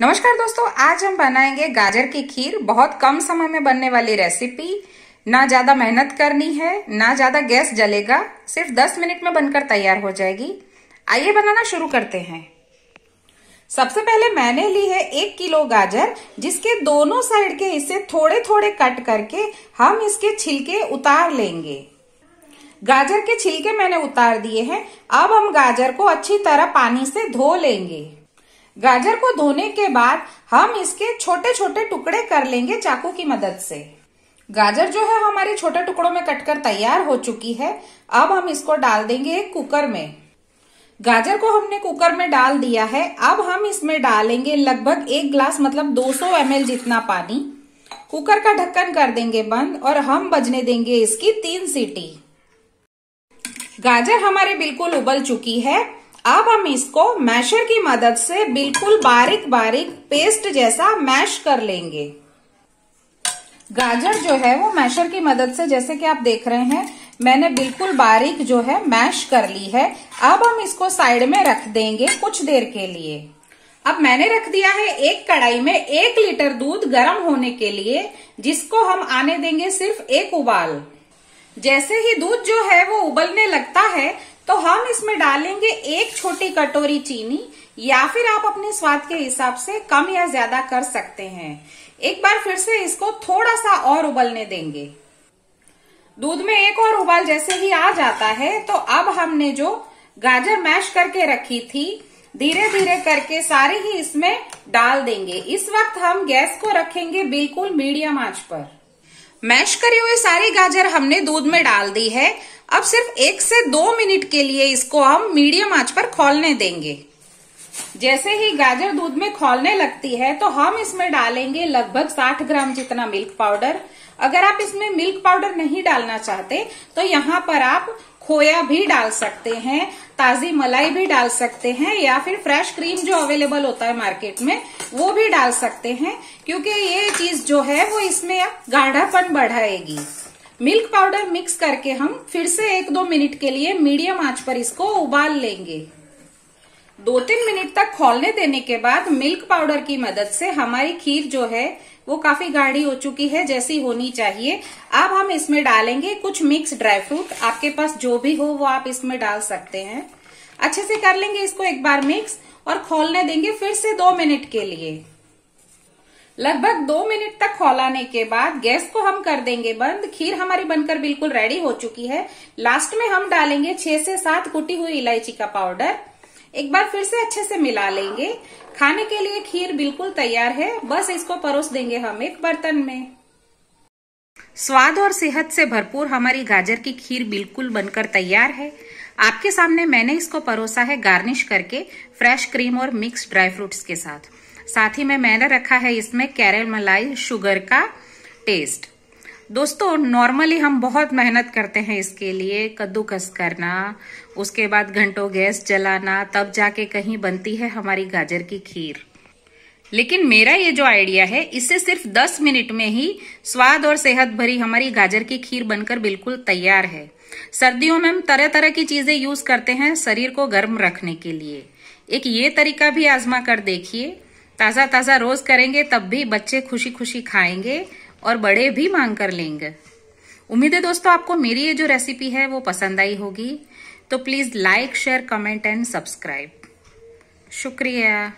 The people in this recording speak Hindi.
नमस्कार दोस्तों, आज हम बनाएँगे गाजर की खीर। बहुत कम समय में बनने वाली रेसिपी ना ज़्यादा मेहनत करनी है, ना ज़्यादा गैस जलेगा। सिर्फ़ 10 मिनट में बनकर तैयार हो जाएगी। आइए बनाना शुरू करते हैं। सबसे पहले मैंने ली है एक किलो गाजर, जिसके दोनों साइड के हिस्से थोड़े थोड़े कट करके हम इसके छिलके उतार लेंगे। गाजर के छिलके मैंने उतार दिए हैं। अब हम गाजर को अच्छी तरह पानी से धो लेंगे। गाजर को धोने के बाद हम इसके छोटे छोटे टुकड़े कर लेंगे चाकू की मदद से। गाजर जो है हमारे छोटे टुकड़ों में कटकर तैयार हो चुकी है। अब हम इसको डाल देंगे एक कुकर में। गाजर को हमने कुकर में डाल दिया है। अब हम इसमें डालेंगे लगभग एक ग्लास मतलब 200 सौ जितना पानी। कुकर का ढक्कन कर देंगे बंद और हम बजने देंगे इसकी तीन सीटी। गाजर हमारे बिल्कुल उबल चुकी है। अब हम इसको मैशर की मदद से बिल्कुल बारीक बारीक पेस्ट जैसा मैश कर लेंगे। गाजर जो है वो मैशर की मदद से, जैसे कि आप देख रहे हैं, मैंने बिल्कुल बारीक जो है मैश कर ली है। अब हम इसको साइड में रख देंगे कुछ देर के लिए। अब मैंने रख दिया है एक कढ़ाई में एक लीटर दूध गर्म होने के लिए, जिसको हम आने देंगे सिर्फ़ एक उबाल। जैसे ही दूध जो है वो उबलने लगता है तो हम इसमें डालेंगे एक छोटी कटोरी चीनी, या फिर आप अपने स्वाद के हिसाब से कम या ज़्यादा कर सकते हैं। एक बार फिर से इसको थोड़ा सा और उबलने देंगे। दूध में एक और उबाल जैसे ही आ जाता है तो अब हमने जो गाजर मैश करके रखी थी धीरे धीरे करके सारे ही इसमें डाल देंगे। इस वक्त हम गैस को रखेंगे बिल्कुल मीडियम आँच पर। मैश करे हुए सारी गाजर हमने दूध में डाल दी है। अब सिर्फ़ एक से दो मिनट के लिए इसको हम मीडियम आँच पर खोलने देंगे। जैसे ही गाजर दूध में खोलने लगती है तो हम इसमें डालेंगे लगभग 60 ग्राम जितना मिल्क पाउडर। अगर आप इसमें मिल्क पाउडर नहीं डालना चाहते तो यहाँ पर आप खोया भी डाल सकते हैं, ताजी मलाई भी डाल सकते हैं, या फिर फ्रेश क्रीम जो अवेलेबल होता है मार्केट में, वो भी डाल सकते हैं, क्योंकि ये चीज़ जो है, वो इसमें गाढ़ापन बढ़ाएगी। मिल्क पाउडर मिक्स करके हम फिर से एक दो मिनट के लिए मीडियम आँच पर इसको उबाल लेंगे। दो तीन मिनट तक खोलने देने के बाद मिल्क पाउडर की मदद से हमारी खीर जो है, वो काफ़ी गाढ़ी हो चुकी है, जैसी होनी चाहिए। अब हम इसमें डालेंगे कुछ मिक्स ड्राई फ्रूट। आपके पास जो भी हो, वो आप इसमें डाल सकते हैं। अच्छे से कर लेंगे इसको एक बार मिक्स और खोलने देंगे फिर से दो मिनट के लिए। लगभग दो मिनट तक खोलाने के बाद गैस को हम कर देंगे बंद। खीर हमारी बनकर बिल्कुल रेडी हो चुकी है। लास्ट में हम डालेंगे छह से सात कुटी हुई इलायची का पाउडर एक बार फिर से अच्छे से मिला लेंगे। खाने के लिए खीर बिल्कुल तैयार है। बस इसको परोस देंगे हम एक बर्तन में। स्वाद और सेहत से भरपूर हमारी गाजर की खीर बिल्कुल बनकर तैयार है। आपके सामने मैंने इसको परोसा है गार्निश करके फ्रेश क्रीम और मिक्स ड्राई फ्रूट्स के साथ। साथ ही में मैंने रखा है इसमें कैरल मलाई, शुगर का टेस्ट दोस्तों नॉर्मली हम बहुत मेहनत करते हैं इसके लिए, कद्दूकस करना, उसके बाद घंटों गैस जलाना, तब जाके कहीं बनती है हमारी गाजर की खीर. लेकिन मेरा ये जो आइडिया है इससे सिर्फ़ 10 मिनट में ही स्वाद और सेहत भरी हमारी गाजर की खीर बनकर बिल्कुल तैयार है. सर्दियों में हम तरह तरह की चीज़ें यूज़ करते हैं शरीर को गर्म रखने के लिए. एक ये तरीका भी आजमा कर देखिए. ताज़ा ताज़ा रोज करेंगे, तब भी बच्चे खुशी खुशी खाएँगे और बड़े भी मांग कर लेंगे। उम्मीद है दोस्तों, आपको मेरी ये जो रेसिपी है, वो पसंद आई होगी। तो please like share comment and subscribe शुक्रिया।